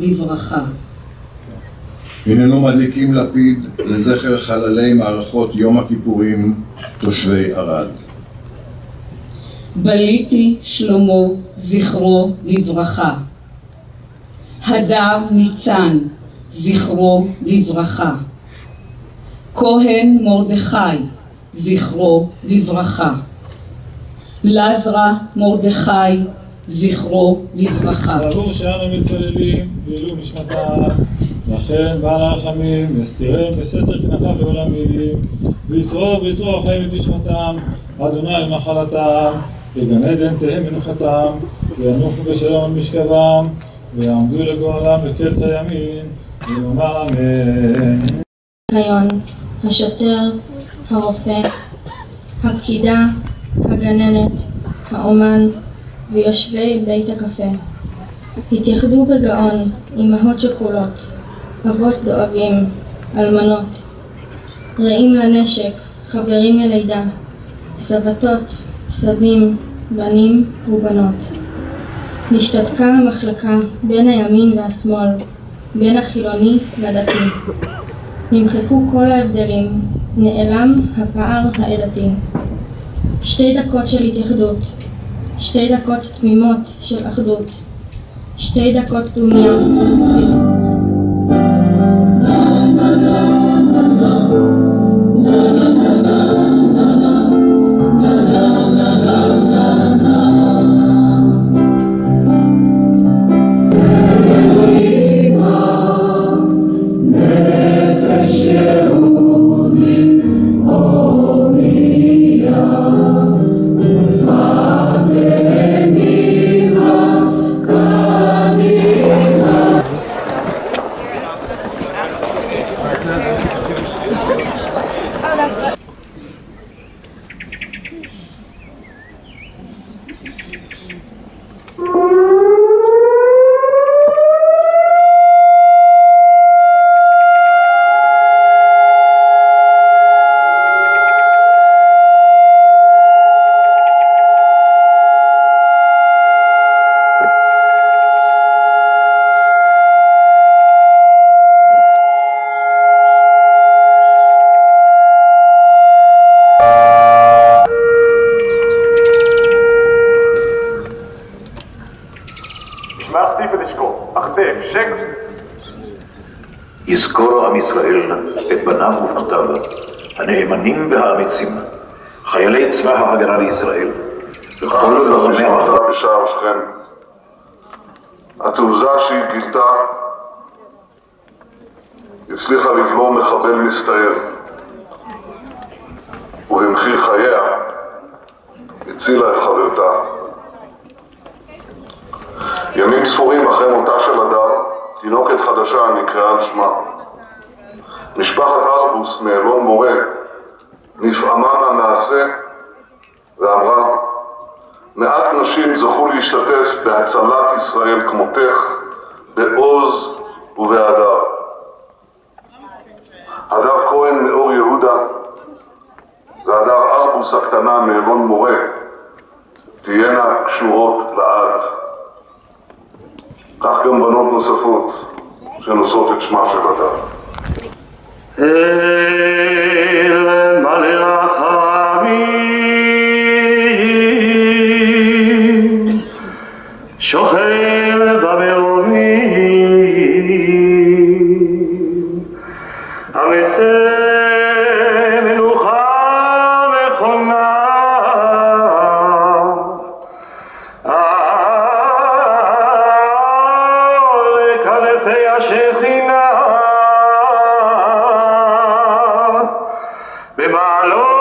לברכה. הננו מדליקים לפיד לזכר חללי מערכות יום הכיפורים תושבי ערד. בליתי שלמה זכרו לברכה. הדר ניצן זכרו לברכה. כהן מרדכי זכרו לברכה. לזרה מרדכי זכרו לברכה. בעבור שאנו מתפללים לעילוי נשמתם, לכן בעל הרחמים יסתירם בסתר כנפיו לעולמים, ויצרור ויצרור החיים את נשמתם, אדוני אל מחלתם, בגן עדן תהא מנוחתם, וינוחו בשלום על משכבם, ויעמדו לגואלם בקץ הימין, ונאמר אמן. הריון, השוטר, הרופא, הפקידה, הגננת, האומן ויושבי בית הקפה. התייחדו בגאון אמהות שכולות, אבות דואבים, אלמנות, רעים לנשק, חברים ללידה, סבתות, סבים, בנים ובנות. נשתתקה המחלקה בין הימין והשמאל, בין החילוני לדתי. נמחקו כל ההבדלים, נעלם הפער העדתי. שתי דקות של התייחדות, שתי דקות תמימות של אחדות, שתי דקות דומיה. Dich go. Achtev, שקט. יזכור עם ישראל את בניו ובנותיו, הנאמנים והאמיצים, חיילי צבא ההגנה לישראל, וכל לוחמי המחר. בשער שכם. התעוזה שהיא גילתה הצליחה לבלום מחבל מסתער, ובמחיר חייה הצילה את חברתה. ימים ספורים אחרי מותה של הדר, תינוקת חדשה נקראה על שמה. משפחת הרבוס מאלון מורה נפעמה מהמעשה ואמרה מעט נשים זכו להשתתף בהצלת ישראל כמותך בעוז ובהדר. הדר כהן מאור יהודה והדר ארבוס הקטנה מאלון מורה תהיינה קשורות לעד. כך גם בנות נוספות שנושאות את שמה של הדת. אל מלא רחמים Bimalo.